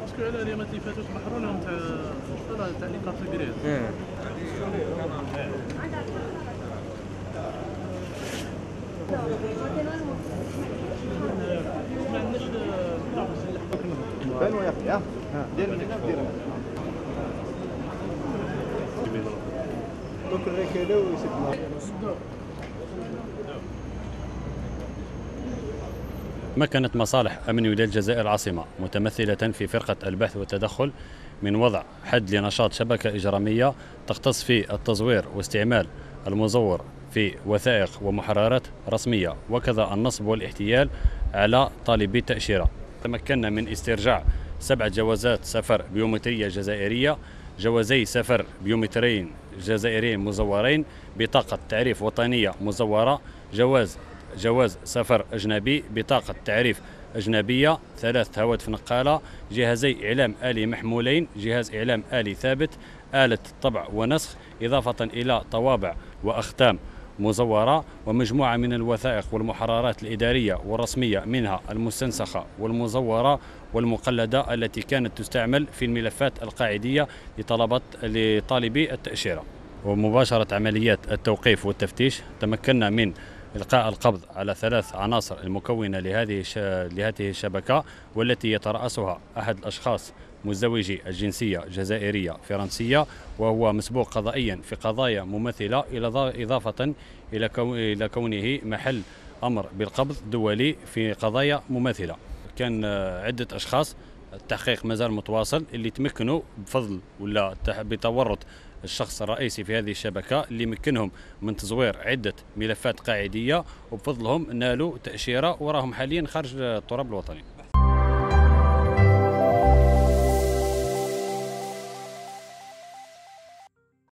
باسكو على اليوم اللي فاتوا تبحروا لهم تاع تاع لي كارت كريد ما عندناش بانوا يا أخي ها دير من هنا ودير من هنا دوك الركالة ويسد تمكنت مصالح أمن ولاية الجزائر العاصمة متمثلة في فرقة البحث والتدخل من وضع حد لنشاط شبكة إجرامية تختص في التزوير واستعمال المزور في وثائق ومحررات رسمية وكذا النصب والاحتيال على طالبي التأشيرة. تمكنا من استرجاع سبع جوازات سفر بيومترية جزائرية جوازي سفر بيومتريين جزائريين مزورين بطاقة تعريف وطنية مزورة جواز جواز سفر أجنبي بطاقة تعريف أجنبية. ثلاث هواتف نقالة جهازي إعلام آلي محمولين جهاز إعلام آلي ثابت آلة طبع ونسخ إضافة إلى طوابع وأختام مزورة ومجموعة من الوثائق والمحررات الإدارية والرسمية منها المستنسخة والمزورة والمقلدة التي كانت تستعمل في الملفات القاعدية لطلبات لطالبي التأشيرة. ومباشرة عمليات التوقيف والتفتيش تمكنا من إلقاء القبض على ثلاث عناصر المكونة لهذه لهذه الشبكة والتي يترأسها أحد الأشخاص مزدوجي الجنسية جزائرية فرنسية وهو مسبوق قضائيا في قضايا مماثلة إضافة إلى كونه محل أمر بالقبض دولي في قضايا مماثلة كان عدة أشخاص التحقيق مازال متواصل اللي تمكنوا بفضل ولا بتورط الشخص الرئيسي في هذه الشبكة اللي مكنهم من تزوير عدة ملفات قاعدية وبفضلهم نالوا تأشيرة وراهم حاليا خارج التراب الوطني.